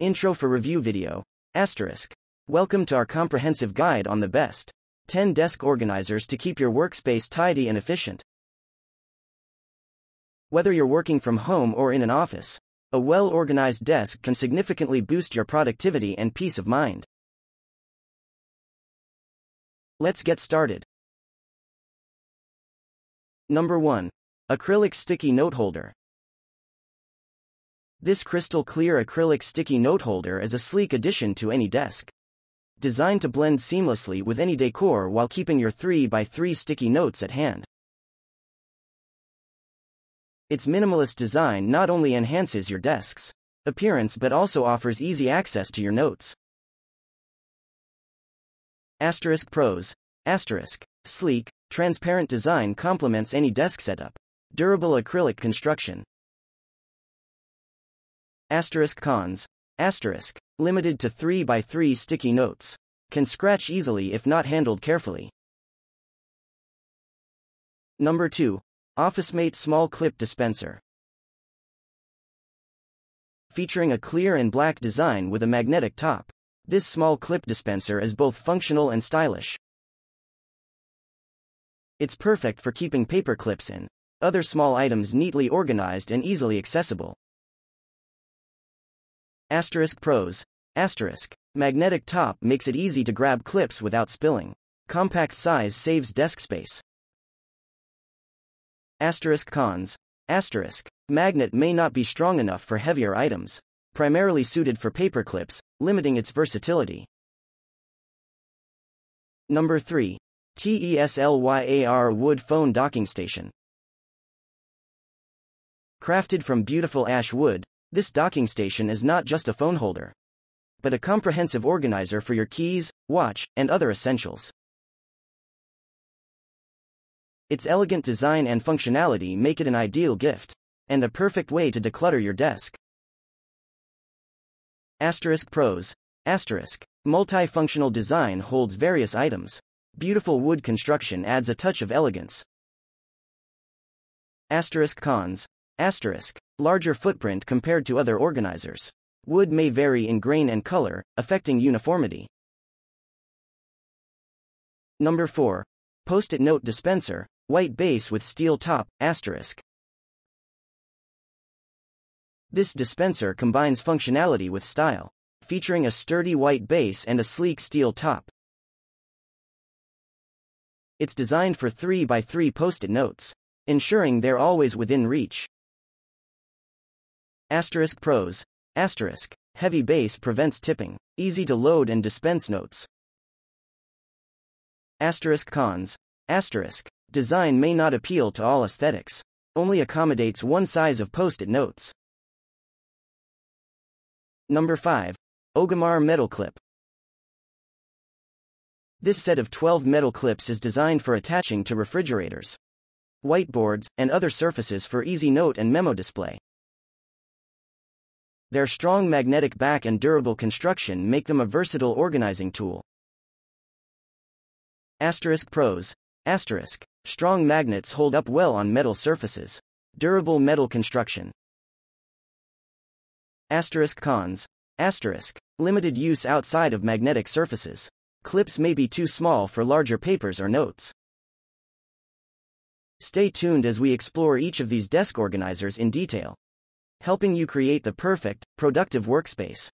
Intro for Review Video. Asterisk. Welcome to our comprehensive guide on the best 10 desk organizers to keep your workspace tidy and efficient. Whether you're working from home or in an office, a well organized desk can significantly boost your productivity and peace of mind. Let's get started. Number 1. Acrylic Sticky Note Holder. This crystal clear acrylic sticky note holder is a sleek addition to any desk. Designed to blend seamlessly with any decor while keeping your 3x3 sticky notes at hand. Its minimalist design not only enhances your desk's appearance but also offers easy access to your notes. Asterisk pros. Asterisk. Sleek, transparent design complements any desk setup. Durable acrylic construction. Asterisk cons. Asterisk. Limited to 3 by 3 sticky notes. Can scratch easily if not handled carefully. Number 2. OfficeMate Small Clip Dispenser. Featuring a clear and black design with a magnetic top, this small clip dispenser is both functional and stylish. It's perfect for keeping paper clips in, other small items neatly organized and easily accessible. Asterisk pros. Asterisk. Magnetic top makes it easy to grab clips without spilling. Compact size saves desk space. Asterisk cons. Asterisk. Magnet may not be strong enough for heavier items. Primarily suited for paper clips, limiting its versatility. Number 3. TESLYAR Wood Phone Docking Station. Crafted from beautiful ash wood, this docking station is not just a phone holder, but a comprehensive organizer for your keys, watch, and other essentials. Its elegant design and functionality make it an ideal gift, and a perfect way to declutter your desk. Asterisk Pros. Asterisk. Multifunctional design holds various items. Beautiful wood construction adds a touch of elegance. Asterisk Cons. Asterisk. Larger footprint compared to other organizers. Wood may vary in grain and color, affecting uniformity. Number 4. Post-it note dispenser, White base with steel top, asterisk. This dispenser combines functionality with style, featuring a sturdy white base and a sleek steel top. It's designed for 3x3 post-it notes, ensuring they're always within reach. Asterisk pros. Asterisk. Heavy base prevents tipping. Easy to load and dispense notes. Asterisk cons. Asterisk. Design may not appeal to all aesthetics, only accommodates one size of post it notes. Number 5. Ogamar Metal Clip. This set of 12 metal clips is designed for attaching to refrigerators, whiteboards, and other surfaces for easy note and memo display. Their strong magnetic back and durable construction make them a versatile organizing tool. Asterisk pros. Asterisk. Strong magnets hold up well on metal surfaces. Durable metal construction. Asterisk cons. Asterisk. Limited use outside of magnetic surfaces. Clips may be too small for larger papers or notes. Stay tuned as we explore each of these desk organizers in detail, helping you create the perfect, productive workspace.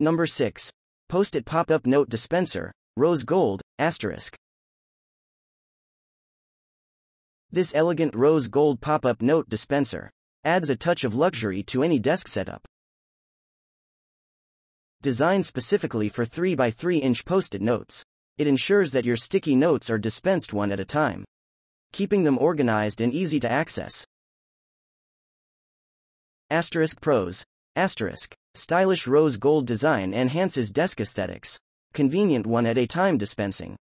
Number 6. Post-it pop-up note dispenser, rose gold, asterisk. This elegant rose gold pop-up note dispenser adds a touch of luxury to any desk setup. Designed specifically for 3x3 inch post-it notes, it ensures that your sticky notes are dispensed one at a time, keeping them organized and easy to access. Asterisk pros. Asterisk. Stylish rose gold design enhances desk aesthetics. Convenient one at a time dispensing.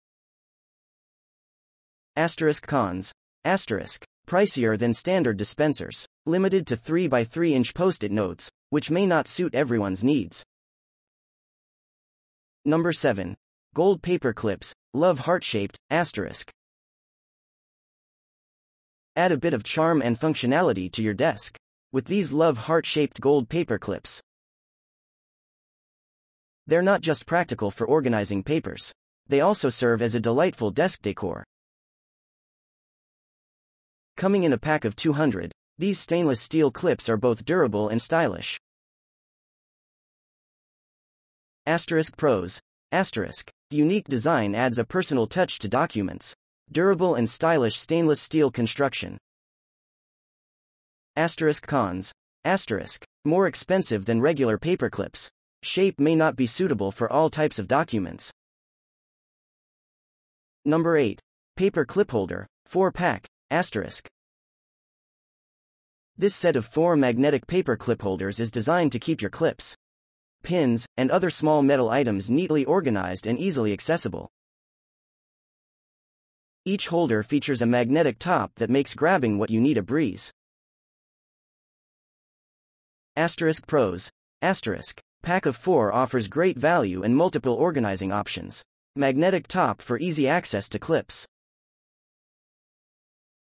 Asterisk cons. Asterisk. Pricier than standard dispensers. Limited to 3 by 3 inch post-it notes, which may not suit everyone's needs. Number 7. Gold paper clips, love heart-shaped, asterisk. Add a bit of charm and functionality to your desk. With these love heart-shaped gold paper clips. They're not just practical for organizing papers. They also serve as a delightful desk decor. Coming in a pack of 200, these stainless steel clips are both durable and stylish. Asterisk Pros. Asterisk. Unique design adds a personal touch to documents. Durable and stylish stainless steel construction. Asterisk Cons. Asterisk. More expensive than regular paper clips. Shape may not be suitable for all types of documents. Number 8. Paper clip holder, 4 pack, asterisk. This set of four magnetic paper clip holders is designed to keep your clips, pins, and other small metal items neatly organized and easily accessible. Each holder features a magnetic top that makes grabbing what you need a breeze. Asterisk Pros. Asterisk. Pack of 4 offers great value and multiple organizing options. Magnetic top for easy access to clips.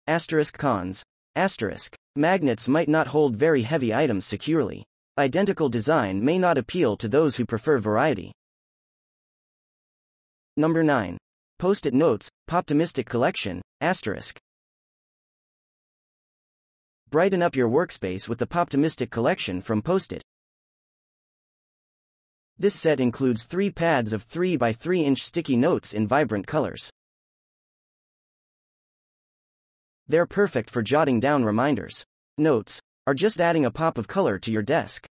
Asterisk Cons. Asterisk. Magnets might not hold very heavy items securely. Identical design may not appeal to those who prefer variety. Number 9. Post-it notes, Poptimistic Collection, asterisk. Brighten up your workspace with the Poptimistic Collection from Post-it. This set includes three pads of 3 by 3 inch sticky notes in vibrant colors. They're perfect for jotting down reminders. Notes are just adding a pop of color to your desk.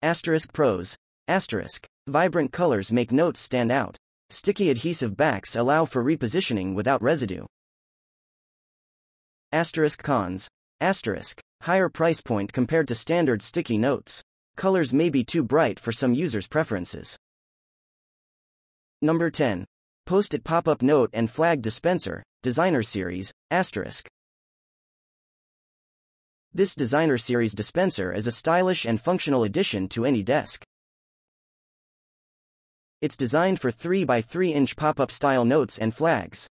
Asterisk Pros. Asterisk. Vibrant colors make notes stand out. Sticky adhesive backs allow for repositioning without residue. Asterisk Cons. Asterisk. Higher price point compared to standard sticky notes. Colors may be too bright for some users' preferences. Number 10. Post-it pop-up note and flag dispenser, designer series, asterisk. This designer series dispenser is a stylish and functional addition to any desk. It's designed for 3 by 3 inch pop-up style notes and flags,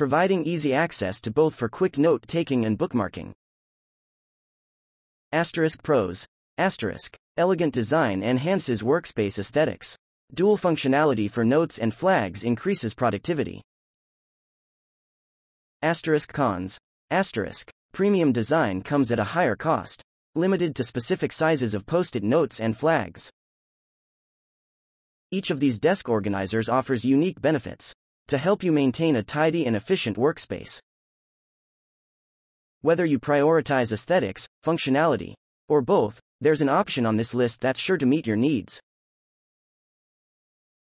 providing easy access to both for quick note taking and bookmarking. Asterisk Pros. Asterisk. Elegant design enhances workspace aesthetics. Dual functionality for notes and flags increases productivity. Asterisk Cons. Asterisk. Premium design comes at a higher cost, limited to specific sizes of post-it notes and flags. Each of these desk organizers offers unique benefits to help you maintain a tidy and efficient workspace. Whether you prioritize aesthetics, functionality, or both, there's an option on this list that's sure to meet your needs.